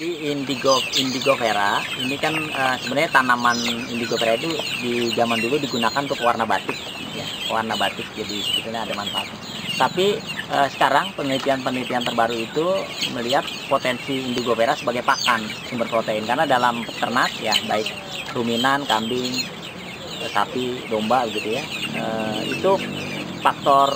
Jadi indigo indigo vera ini kan uh, sebenarnya tanaman indigo vera itu di zaman dulu digunakan untuk warna batik, ya warna batik. Jadi sebetulnya ada manfaatnya. Tapi uh, sekarang penelitian-penelitian terbaru itu melihat potensi indigo vera sebagai pakan sumber protein karena dalam ternak ya baik ruminan, kambing, sapi, domba gitu ya uh, itu faktor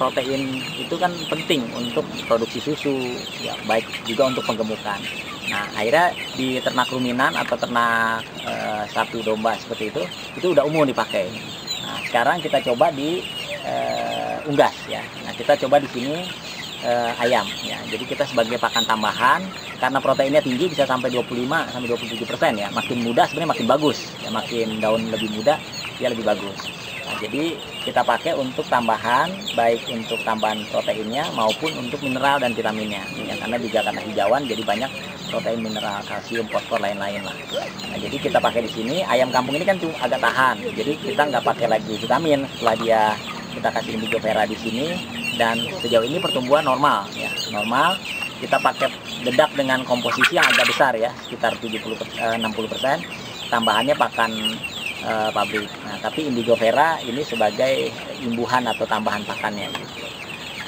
protein itu kan penting untuk produksi susu ya baik juga untuk penggemukan. Nah akhirnya di ternak ruminan atau ternak e, sapi domba seperti itu itu udah umum dipakai. Nah sekarang kita coba di e, unggas ya. Nah kita coba di sini e, ayam ya. Jadi kita sebagai pakan tambahan karena proteinnya tinggi bisa sampai 25 sampai 27 persen ya. Makin muda sebenarnya makin bagus ya. Makin daun lebih muda dia lebih bagus Nah, jadi kita pakai untuk tambahan baik untuk tambahan proteinnya maupun untuk mineral dan vitaminnya. Ya, karena juga karena hijauan jadi banyak protein, mineral, kalsium, fosfor lain-lain lah. Nah, jadi kita pakai di sini ayam kampung ini kan agak tahan. Jadi kita nggak pakai lagi vitamin setelah dia kita kasih indigo vera di sini dan sejauh ini pertumbuhan normal ya, normal. Kita pakai dedak dengan komposisi yang agak besar ya, sekitar 70 60 persen. Tambahannya pakan uh, pabrik. Nah, tapi indigo vera ini sebagai imbuhan atau tambahan pakannya. Gitu.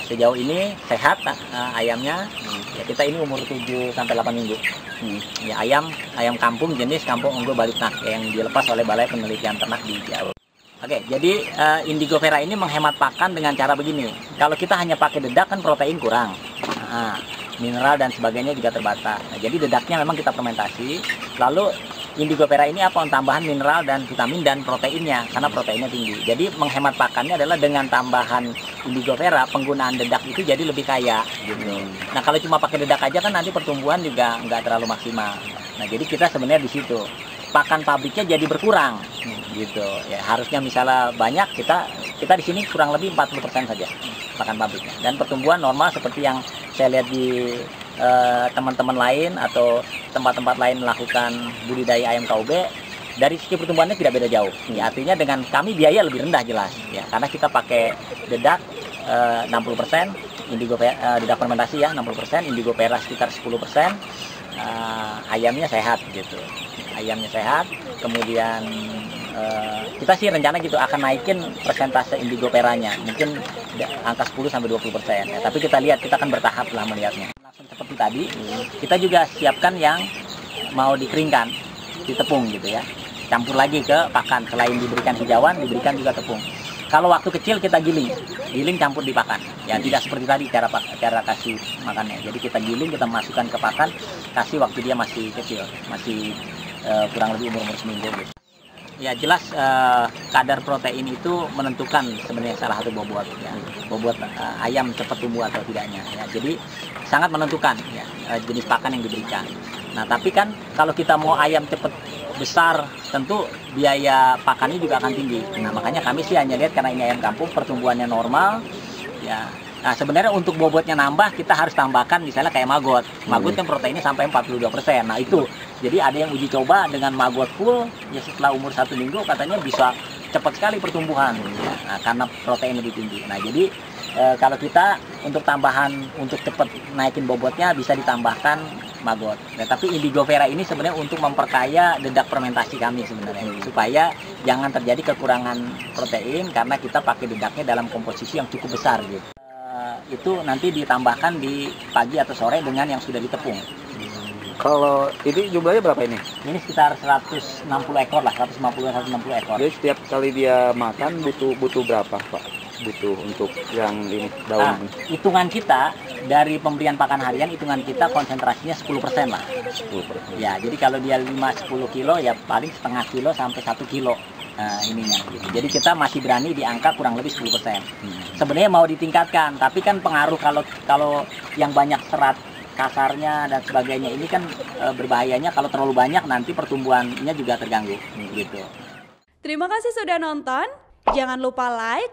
Sejauh ini sehat uh, ayamnya. Hmm. Ya, kita ini umur 7 sampai 8 minggu. Hmm. Ya, ayam ayam kampung jenis kampung unggul balitnak yang dilepas oleh Balai Penelitian Ternak di Jawa. Oke, jadi uh, indigo vera ini menghemat pakan dengan cara begini. Kalau kita hanya pakai dedak kan protein kurang. Nah, mineral dan sebagainya juga terbatas. Nah, jadi dedaknya memang kita fermentasi, lalu indigo vera ini apa? Tambahan mineral dan vitamin dan proteinnya karena proteinnya tinggi. Jadi menghemat pakannya adalah dengan tambahan indigo vera penggunaan dedak itu jadi lebih kaya. Gitu nah kalau cuma pakai dedak aja kan nanti pertumbuhan juga nggak terlalu maksimal. Nah jadi kita sebenarnya di situ. Pakan pabriknya jadi berkurang gitu. Ya harusnya misalnya banyak kita kita di sini kurang lebih 40% saja pakan pabriknya. Dan pertumbuhan normal seperti yang saya lihat di teman-teman uh, lain atau tempat-tempat lain melakukan budidaya ayam KUB dari sisi pertumbuhannya tidak beda jauh. Ya, artinya dengan kami biaya lebih rendah jelas ya karena kita pakai dedak uh, 60%, indigo uh, dedak fermentasi ya 60%, indigo peras sekitar 10%, uh, ayamnya sehat gitu. Ayamnya sehat, kemudian uh, kita sih rencana gitu akan naikin persentase indigo peranya mungkin angka 10 sampai 20 persen ya, tapi kita lihat kita akan bertahap lah melihatnya seperti tadi kita juga siapkan yang mau dikeringkan ditepung gitu ya. Campur lagi ke pakan selain diberikan hijauan diberikan juga tepung. Kalau waktu kecil kita giling giling campur di pakan. Ya tidak seperti tadi cara cara kasih makannya. Jadi kita giling kita masukkan ke pakan kasih waktu dia masih kecil masih uh, kurang lebih umur umur seminggu gitu. Ya jelas uh, kadar protein itu menentukan sebenarnya salah satu bobot ya. Bobot uh, ayam cepat tumbuh atau tidaknya ya. Jadi sangat menentukan ya uh, jenis pakan yang diberikan nah tapi kan kalau kita mau ayam cepat besar tentu biaya pakannya juga akan tinggi nah makanya kami sih hanya lihat karena ini ayam kampung pertumbuhannya normal ya Nah sebenarnya untuk bobotnya nambah kita harus tambahkan misalnya kayak maggot. Maggot kan proteinnya sampai 42%. Nah itu jadi ada yang uji coba dengan maggot full ya setelah umur satu minggu katanya bisa cepat sekali pertumbuhan ya, nah, karena protein lebih tinggi. Nah jadi e, kalau kita untuk tambahan untuk cepat naikin bobotnya bisa ditambahkan maggot. Nah, tapi indigo vera ini sebenarnya untuk memperkaya dedak fermentasi kami sebenarnya hmm. supaya jangan terjadi kekurangan protein karena kita pakai dedaknya dalam komposisi yang cukup besar gitu itu nanti ditambahkan di pagi atau sore dengan yang sudah ditepung. Kalau ini jumlahnya berapa ini? Ini sekitar 160 ekor lah, 150 160 ekor. Jadi setiap kali dia makan butuh butuh berapa, Pak? Butuh untuk yang ini daun. Nah, hitungan kita dari pemberian pakan harian hitungan kita konsentrasinya 10% lah. 10%. Ya, jadi kalau dia 5 10 kilo ya paling setengah kilo sampai 1 kilo uh, ininya gitu. Jadi kita masih berani di angka kurang lebih 10%. Hmm. Sebenarnya mau ditingkatkan, tapi kan pengaruh kalau kalau yang banyak serat kasarnya dan sebagainya ini kan uh, berbahayanya kalau terlalu banyak nanti pertumbuhannya juga terganggu hmm. gitu. Terima kasih sudah nonton. Jangan lupa like,